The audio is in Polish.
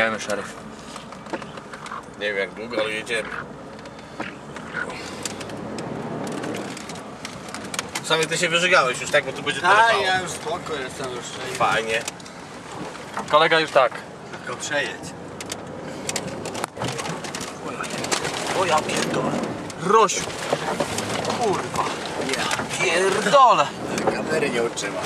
Jedziemy, szeryf. Nie wiem jak długo, ale jedziemy. Sami ty się wyżygałeś już, tak? Bo tu będzie A ja już spoko jestem już. Fajnie. Kolega już tak. Tylko przejedź. O ja pierdolę. Rosiu. Kurwa. Ja pierdolę. Kamery nie utrzyma.